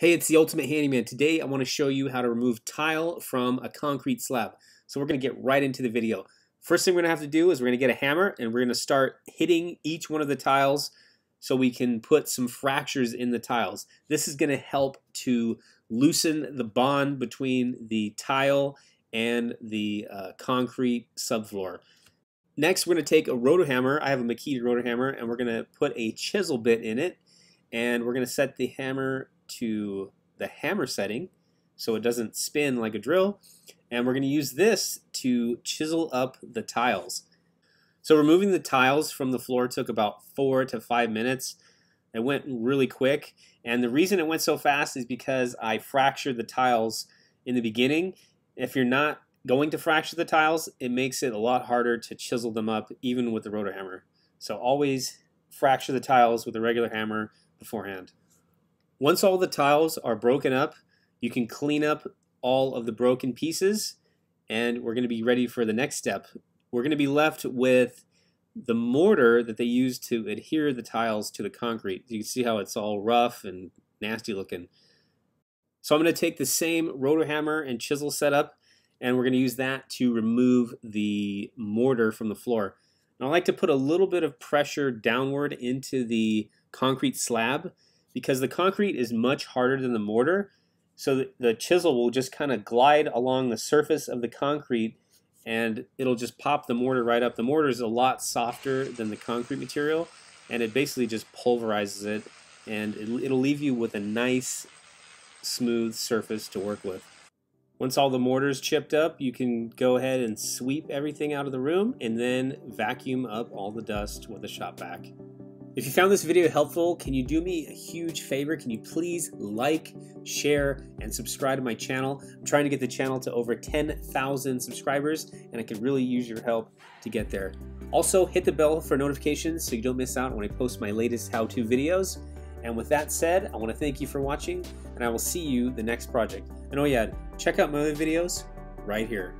Hey, it's the Ultimate Handyman. Today I want to show you how to remove tile from a concrete slab. So we're going to get right into the video. First thing we're going to have to do is we're going to get a hammer and we're going to start hitting each one of the tiles so we can put some fractures in the tiles. This is going to help to loosen the bond between the tile and the uh, concrete subfloor. Next, we're going to take a roto hammer. I have a Makita roto hammer and we're going to put a chisel bit in it and we're going to set the hammer to the hammer setting so it doesn't spin like a drill. And we're going to use this to chisel up the tiles. So removing the tiles from the floor took about four to five minutes. It went really quick. And the reason it went so fast is because I fractured the tiles in the beginning. If you're not going to fracture the tiles, it makes it a lot harder to chisel them up even with the rotor hammer. So always fracture the tiles with a regular hammer beforehand. Once all the tiles are broken up, you can clean up all of the broken pieces and we're going to be ready for the next step. We're going to be left with the mortar that they use to adhere the tiles to the concrete. You can see how it's all rough and nasty looking. So I'm going to take the same rotor hammer and chisel setup and we're going to use that to remove the mortar from the floor. And I like to put a little bit of pressure downward into the concrete slab because the concrete is much harder than the mortar. So the chisel will just kind of glide along the surface of the concrete and it'll just pop the mortar right up. The mortar is a lot softer than the concrete material and it basically just pulverizes it and it'll leave you with a nice smooth surface to work with. Once all the mortar's chipped up, you can go ahead and sweep everything out of the room and then vacuum up all the dust with a shop vac. If you found this video helpful, can you do me a huge favor? Can you please like, share, and subscribe to my channel? I'm trying to get the channel to over 10,000 subscribers, and I could really use your help to get there. Also, hit the bell for notifications so you don't miss out when I post my latest how-to videos. And with that said, I want to thank you for watching, and I will see you the next project. And oh yeah, check out my other videos right here.